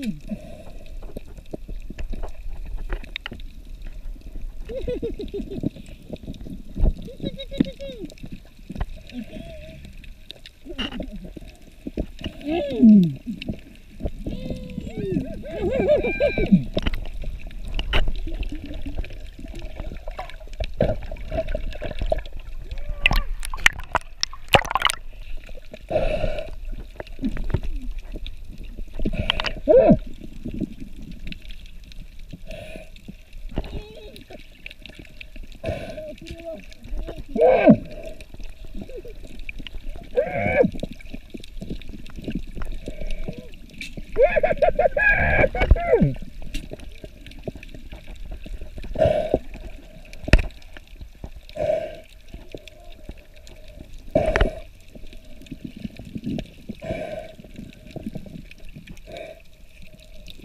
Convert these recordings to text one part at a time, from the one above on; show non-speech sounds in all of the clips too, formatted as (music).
음. 음.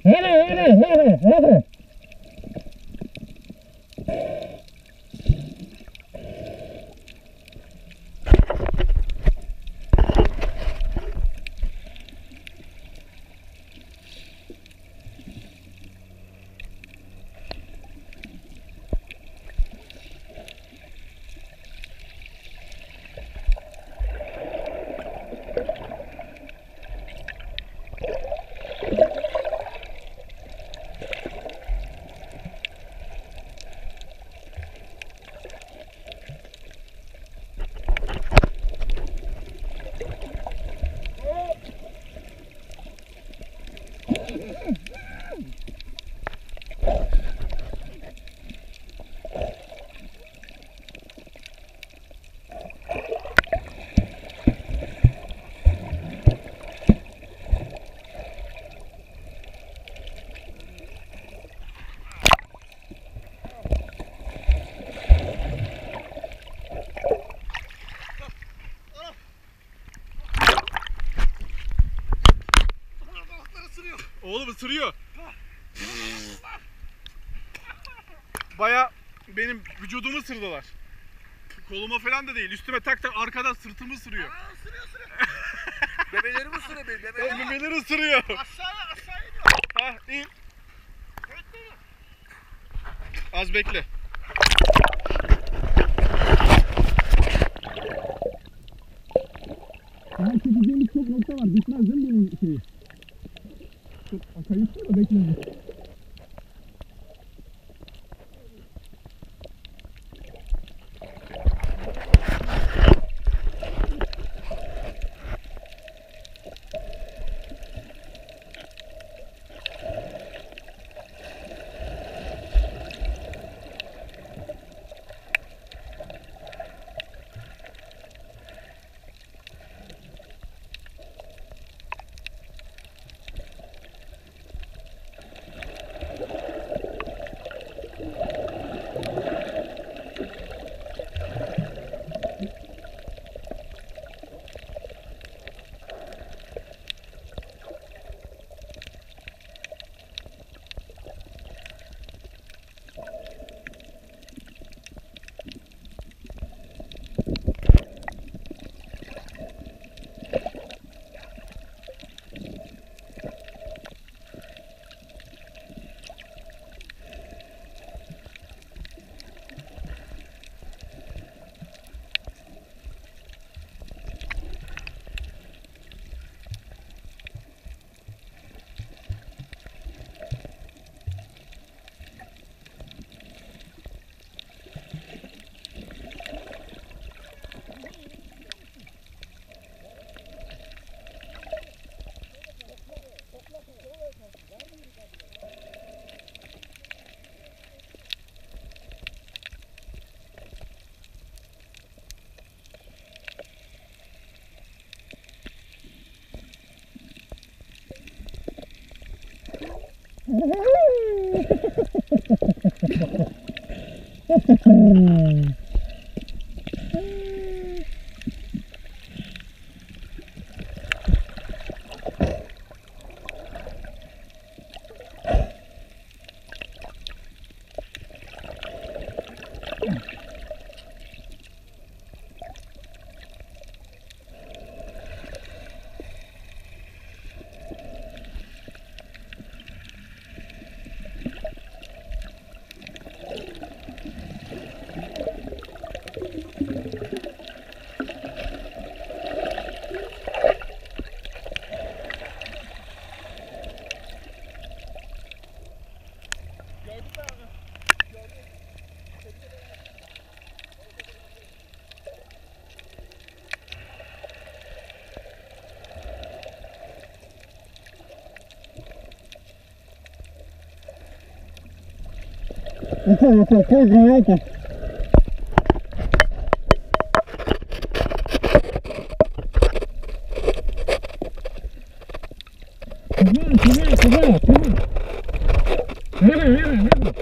Hit it, hit it, hit it, hit it. Oğlum ısırıyor. Baya benim vücudumu ısırdılar. Koluma falan da değil. Üstüme tak tak arkadan sırtımı ısırıyor. Bebelerimi ısırıyor benim bebelerimi. Memeleri ısırıyor. Aşağıya aşağı iniyor. Ha in. Az bekle. Daha çekeceğimiz çok nokta var. Bitmez değil mi bunun şeyi? Mm-hmm. Oh. (laughs) Это, это, это, знаете. Сюда, сюда, сюда, сюда. Мира, мира, мира.